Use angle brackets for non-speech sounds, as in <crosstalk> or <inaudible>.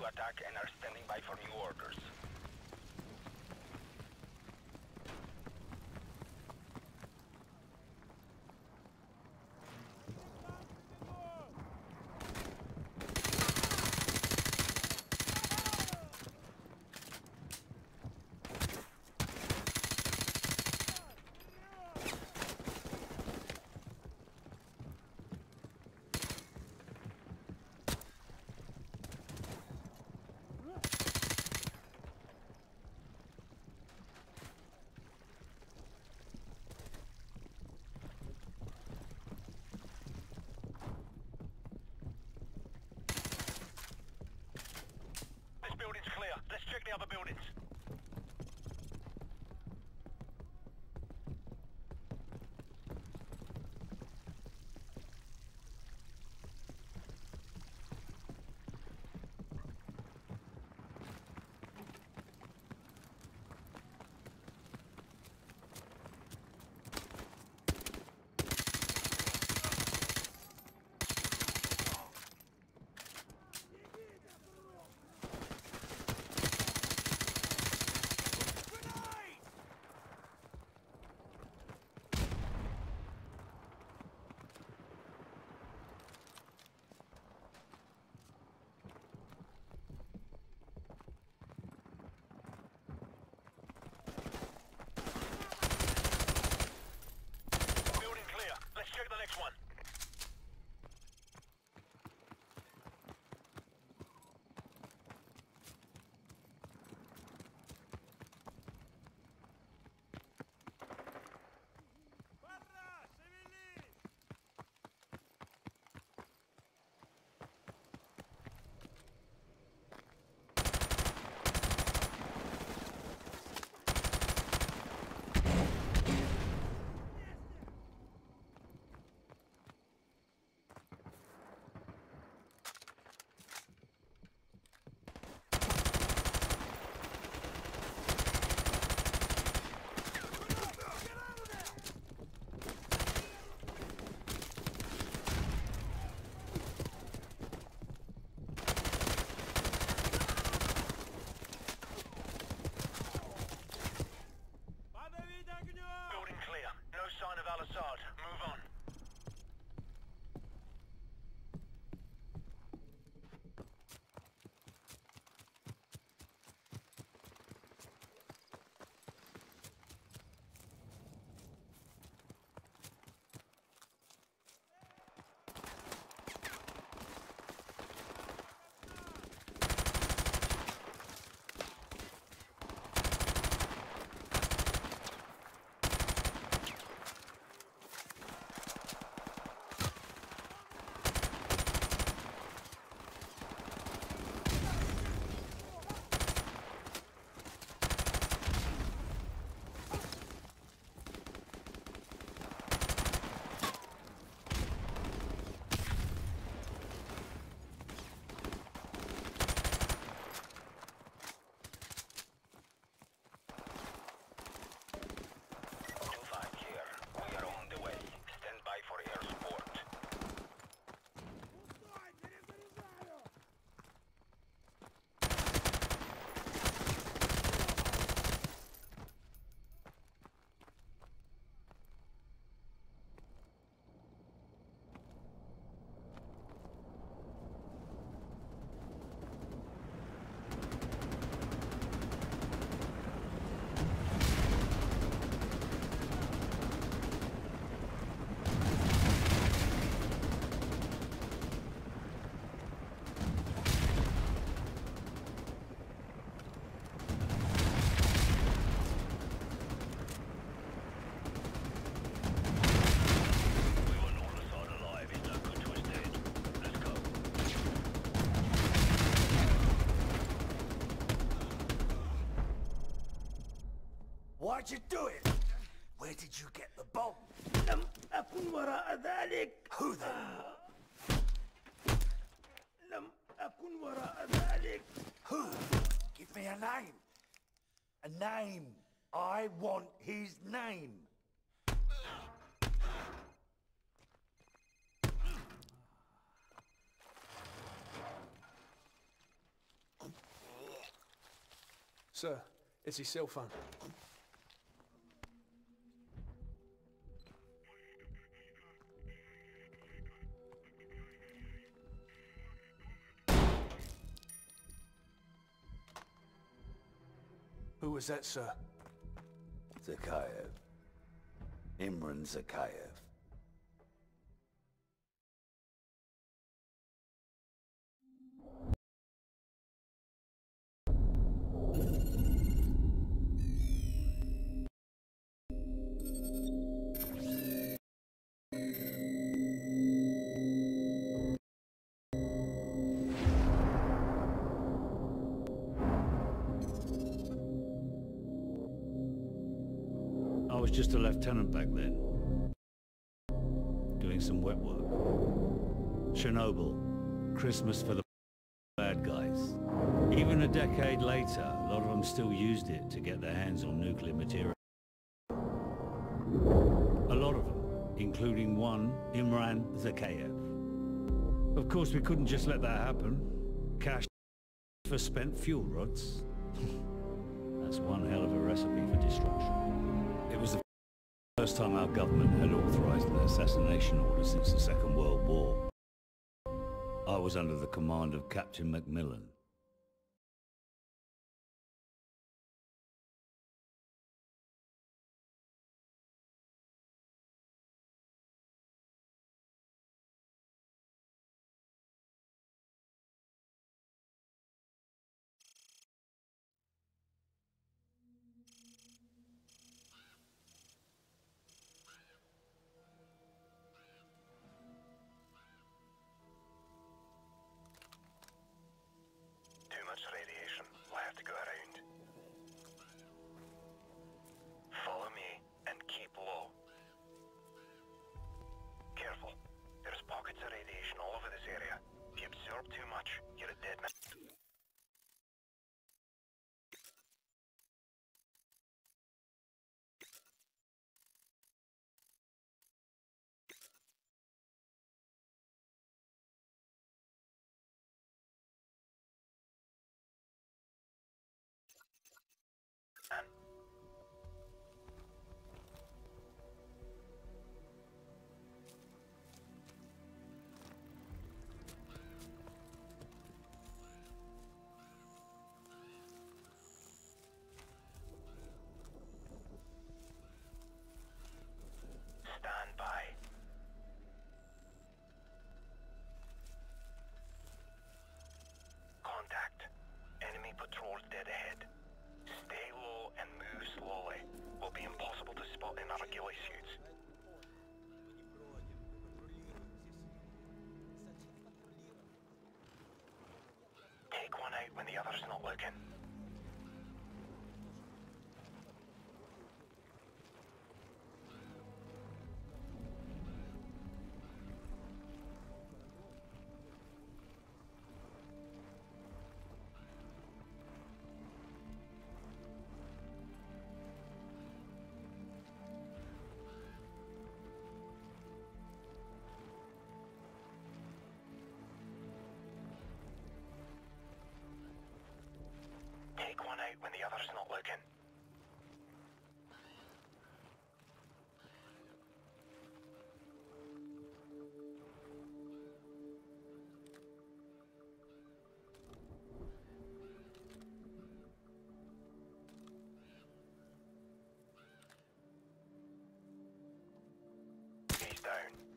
to attack and are standing by for new orders. Why'd you do it? Where did you get the bomb? لم أكن وراء ذلك. Who then? لم أكن وراء ذلك. Who? Give me a name. A name. I want his name. Sir, it's his cell phone. Was that, sir? Zakayev. Imran Zakayev. Was just a lieutenant back then. Doing some wet work. Chernobyl. Christmas for the bad guys. Even a decade later, a lot of them still used it to get their hands on nuclear material. A lot of them, including one, Imran Zakayev. Of course, we couldn't just let that happen. Cash for spent fuel rods. <laughs> That's one hell of a recipe for destruction. It was the first time our government had authorized an assassination order since the Second World War. I was under the command of Captain Macmillan. Down.